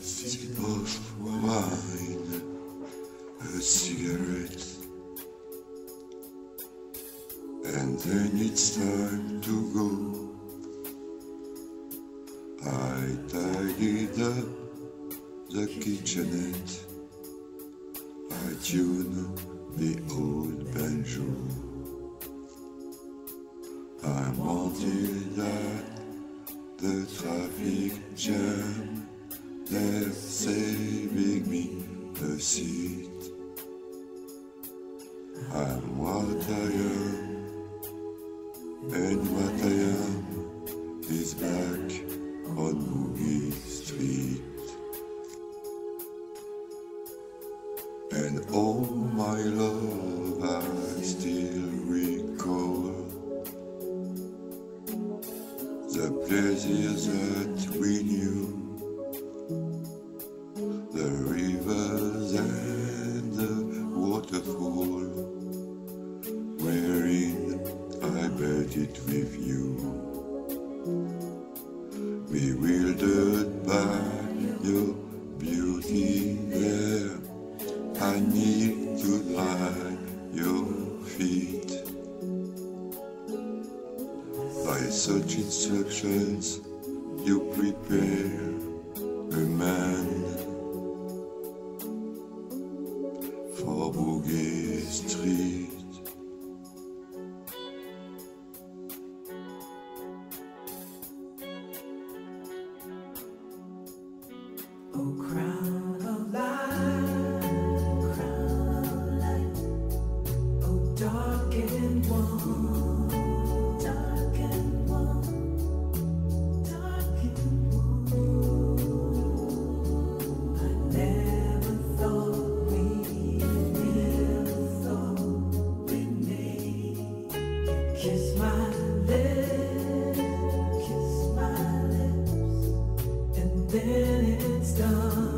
sip of wine, a cigarette, and then it's time to go. I tidied up the kitchenette, I tune the old banjo. I'm wanted at the traffic jam. They're saving me a seat. I'm what I am, and what I am is back on Boogie Street. And oh my love, I still recall the pleasures that we knew, beauty there. I need to dry your feet. By such instructions, you prepare a man for Boogie Street. Oh, crown then it's done,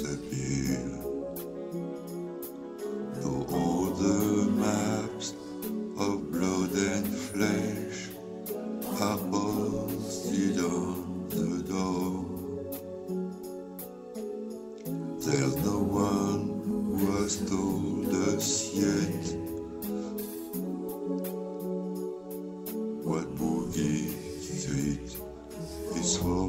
disappear. Though all the maps of blood and flesh are posted on the door. There's no one who has told us yet what Boogie Street is for.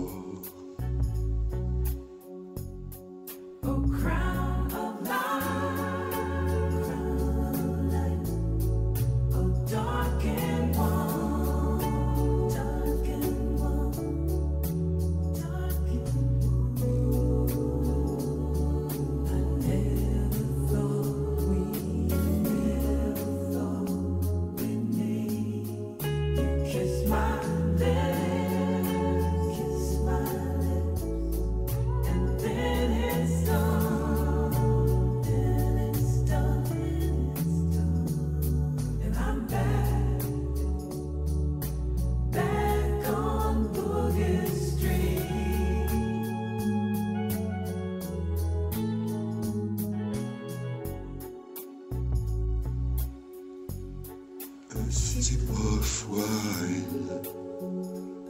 Of wine,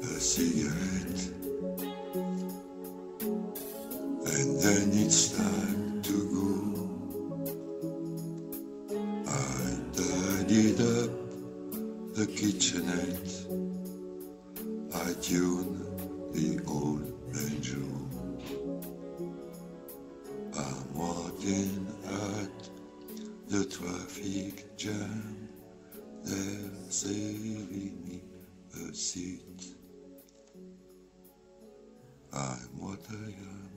a cigarette, and then it's time to go. I tidied up the kitchenette, I tune the old banjo. I'm walking at the traffic jam. Seat. I'm what I am,